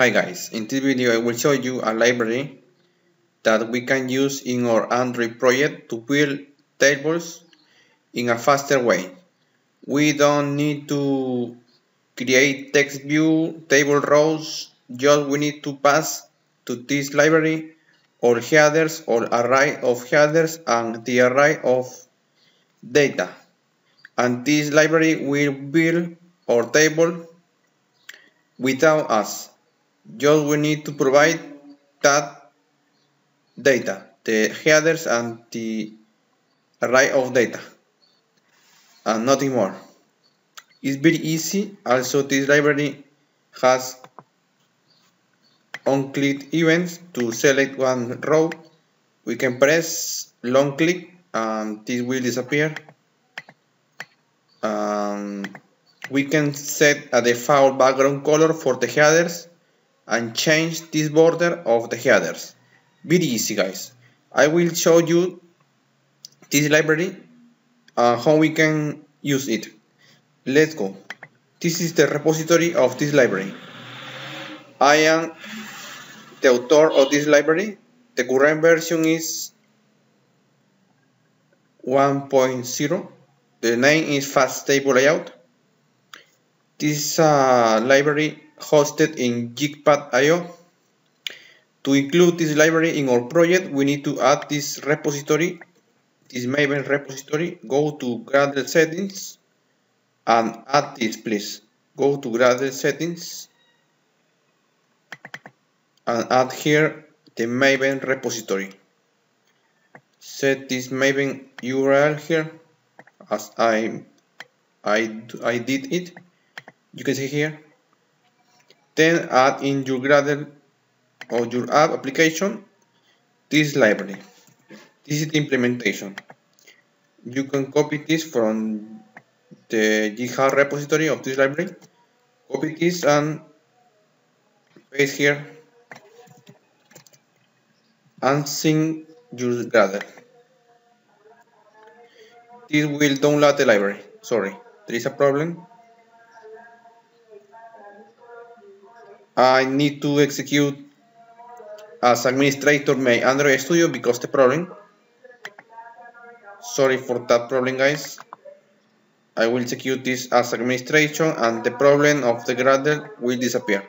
Hi guys, in this video I will show you a library that we can use in our Android project to build tables in a faster way. We don't need to create text view, table rows, just we need to pass to this library or headers or array of headers and the array of data. And this library will build our table without us. Just we need to provide that data, the headers and the array of data, and nothing more. It's very easy. Also, this library has on-click events to select one row. We can press long click and this will disappear. Um, we can set a default background color for the headers and change this border of the headers. Very easy guys. I will show you this library uh, how we can use it. Let's go. This is the repository of this library. I am the author of this library. The current version is 1.0. The name is Fast Table Layout. This uh, library hosted in JitPack.io. To include this library in our project, we need to add this repository, this Maven repository. Go to Gradle settings and add this, please. Go to Gradle settings and add here the Maven repository. Set this Maven URL here as I I I did it. You can see here then add in your Gradle or your app application this library. This is the implementation. You can copy this from the GitHub repository of this library. Copy this and paste here and sync your Gradle. This will download the library. Sorry, there is a problem. I need to execute as administrator my Android Studio because the problem. Sorry for that problem guys. I will execute this as administration and the problem of the Gradle will disappear.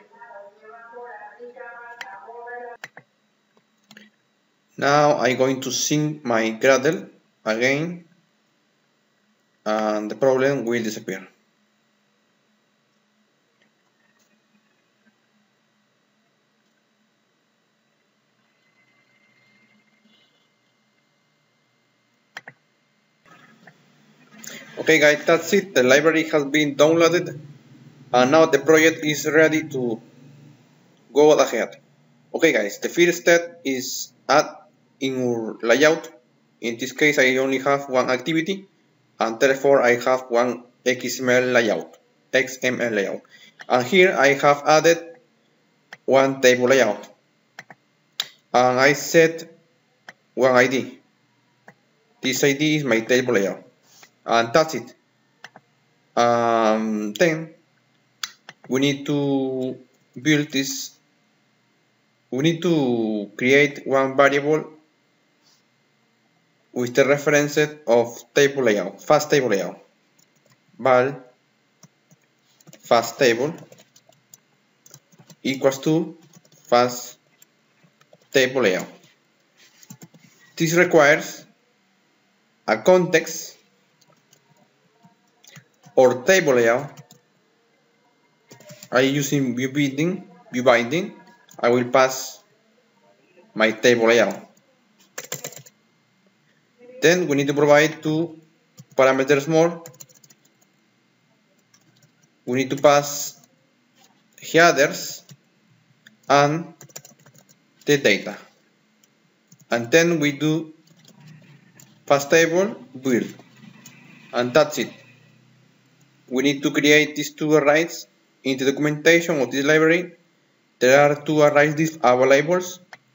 Now I'm going to sync my Gradle again and the problem will disappear. Okay guys, that's it. The library has been downloaded and now the project is ready to go ahead. Okay guys, the first step is add in our layout. In this case, I only have one activity and therefore I have one XML layout, XML layout. And here I have added one table layout. And I set one ID. This ID is my table layout and that's it. Um, then we need to build this. We need to create one variable with the reference of table layout fast table layout. Val fast table equals to fast table layout. This requires a context or table layout. I using view binding view binding I will pass my table layout. Then we need to provide two parameters more. We need to pass headers and the data. And then we do fast table build. And that's it we need to create these two arrays in the documentation of this library. There are two arrays available.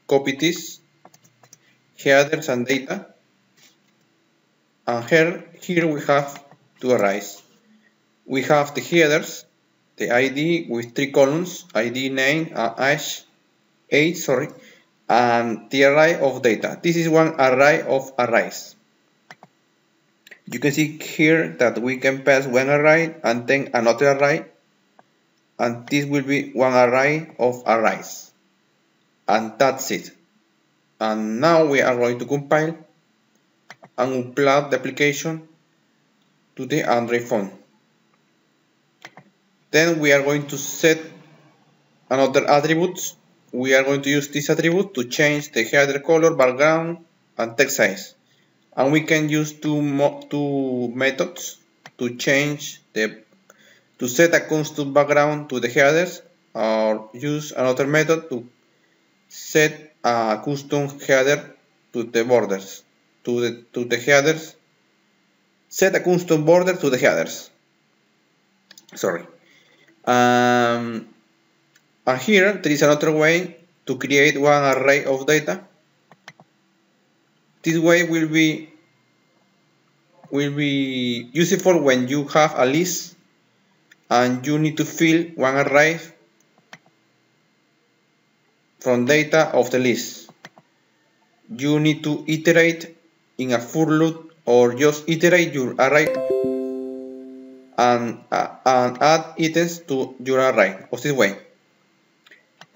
Copy this, headers and data. And here, here we have two arrays. We have the headers the ID with three columns, ID name, uh, age, age, sorry, and the array of data. This is one array of arrays. You can see here that we can pass one array and then another array and this will be one array of arrays. And that's it. And now we are going to compile and upload the application to the Android phone. Then we are going to set another attributes. We are going to use this attribute to change the header color background and text size and we can use two, two methods to change the to set a custom background to the headers or use another method to set a custom header to the borders to the to the headers. Set a custom border to the headers. Sorry. Um, and here there is another way to create one array of data this way will be will be useful when you have a list and you need to fill one array from data of the list. You need to iterate in a for loop or just iterate your array and, uh, and add items to your array of this way.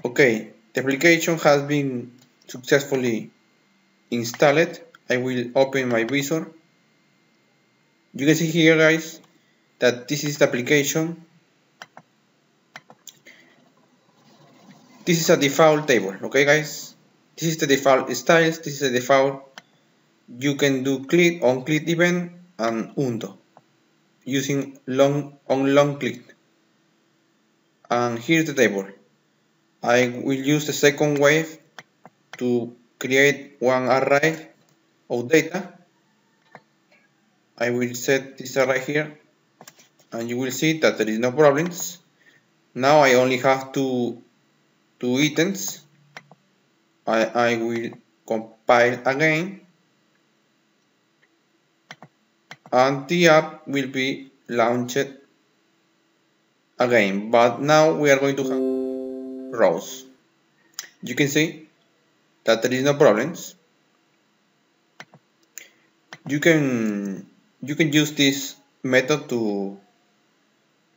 Okay, the application has been successfully installed. I will open my visor. You can see here guys that this is the application. This is a default table, okay guys? This is the default styles, this is the default. You can do click on click event and undo using long on long click. And here's the table. I will use the second wave to create one array of data. I will set this array here and you will see that there is no problems. Now I only have two two items. I, I will compile again. And the app will be launched again. But now we are going to have rows. You can see that there is no problems you can you can use this method to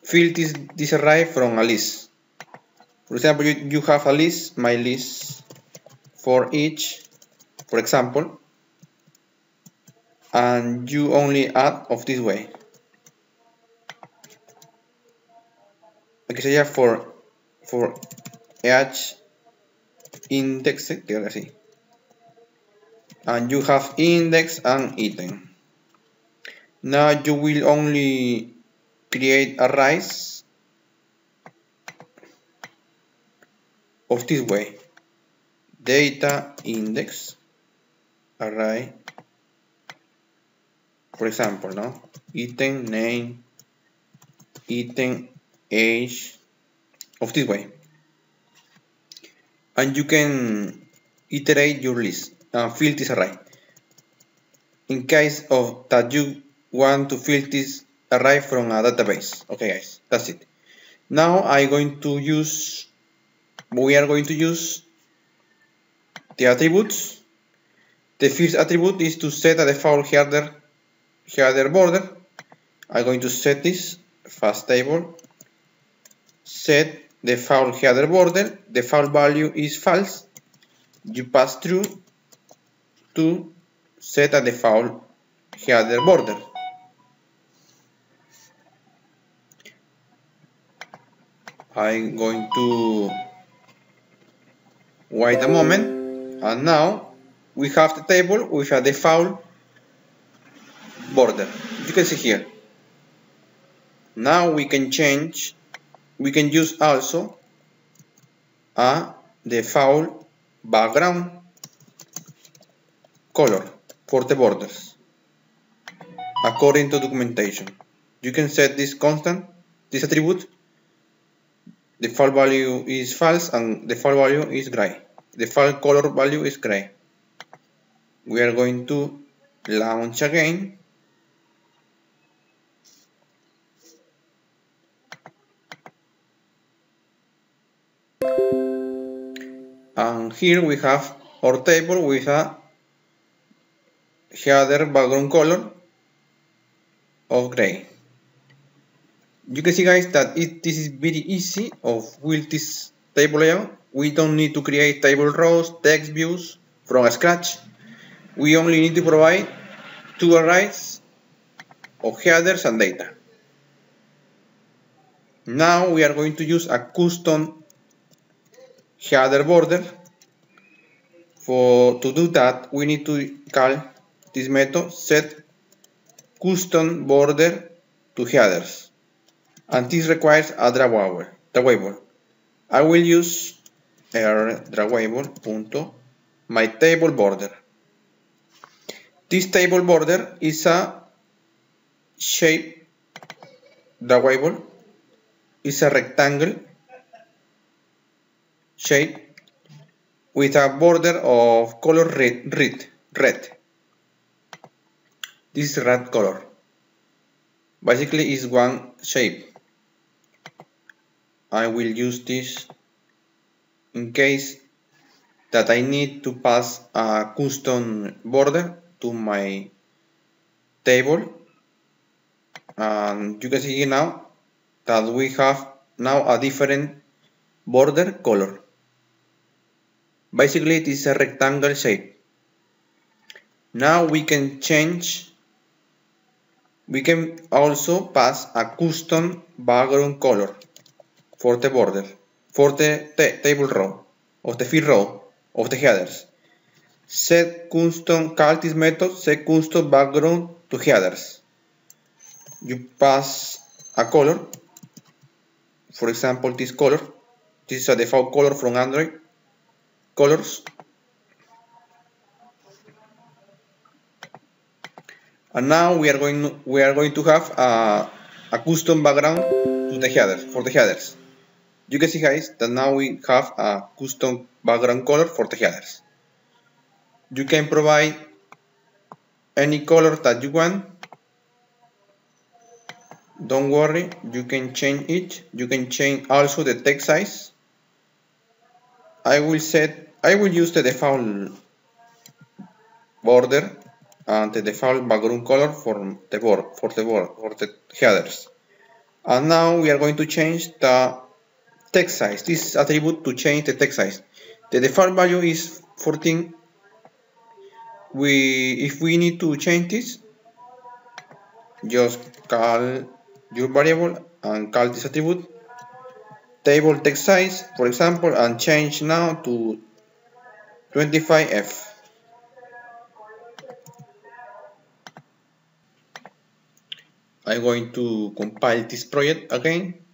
fill this, this array from a list. For example, you, you have a list, my list for each, for example, and you only add of this way. Aquí sería for, for each index, que así. And you have index and item. Now you will only create arrays of this way data index array for example no item name item age of this way and you can iterate your list and fill this array in case of that you want to fill this array from a database. Okay guys, that's it. Now I'm going to use, we are going to use the attributes. The first attribute is to set a default header, header border. I'm going to set this fast table, set default header border, default value is false. You pass through to set a default header border. I'm going to wait a moment and now we have the table with a default border you can see here now we can change we can use also a default background color for the borders according to documentation you can set this constant this attribute default value is false and default value is gray. Default color value is gray. We are going to launch again. And here we have our table with a header background color of gray. You can see guys that it, this is very easy of with this table layout. We don't need to create table rows text views from scratch. We only need to provide two arrays of headers and data. Now we are going to use a custom header border for to do that we need to call this method set custom border to headers and this requires a drawable. drawable. I will use r drawable table border. This table border is a shape drawable is a rectangle shape with a border of color red, red, red. This is red color. Basically is one shape. I will use this in case that I need to pass a custom border to my table and you can see now that we have now a different border color basically it is a rectangle shape now we can change we can also pass a custom background color for the border, for the table row, of the field row, of the headers. Set custom, call method set custom background to headers. You pass a color, for example this color, this is a default color from Android, colors. And now we are going we are going to have a, a custom background to the headers for the headers. You can see guys that now we have a custom background color for the headers. You can provide any color that you want. Don't worry, you can change it. You can change also the text size. I will set, I will use the default border and the default background color for the board, for the board, for the headers. And now we are going to change the text size. This attribute to change the text size. The default value is 14. We, if we need to change this, just call your variable and call this attribute table text size, for example, and change now to 25f. I'm going to compile this project again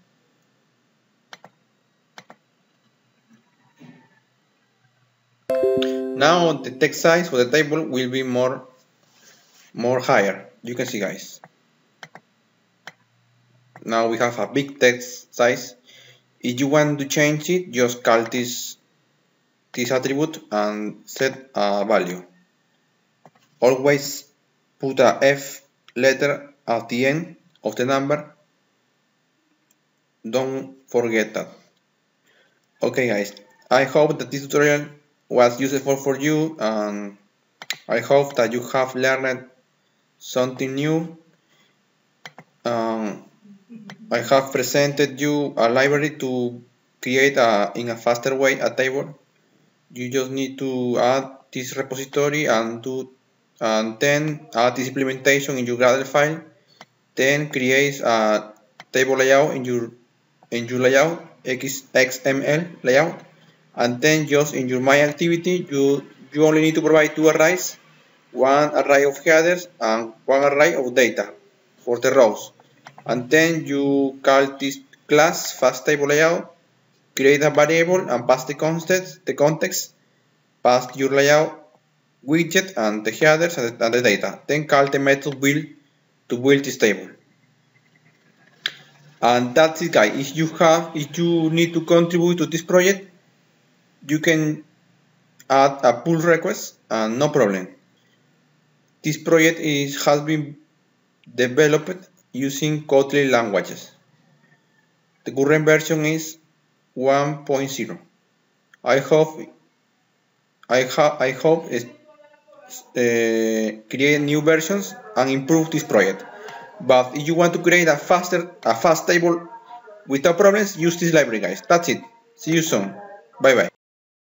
Now the text size for the table will be more more higher. You can see guys. Now we have a big text size. If you want to change it, just call this this attribute and set a value. Always put a F letter at the end of the number. Don't forget that. Okay guys, I hope that this tutorial was useful for you and I hope that you have learned something new. Um, I have presented you a library to create a, in a faster way a table. You just need to add this repository and do and then add this implementation in your Gradle file. Then create a table layout in your in your layout XML layout and then just in your my activity you you only need to provide two arrays one array of headers and one array of data for the rows and then you call this class fast table layout create a variable and pass the context the context pass your layout widget and the headers and the, and the data. Then call the method build to build this table. And that's it guys. If you have if you need to contribute to this project you can add a pull request and no problem. This project is, has been developed using Kotlin languages. The current version is 1.0. I hope I, I hope it, uh, create new versions and improve this project. But if you want to create a faster, a fast table without problems, use this library, guys. That's it. See you soon. Bye bye.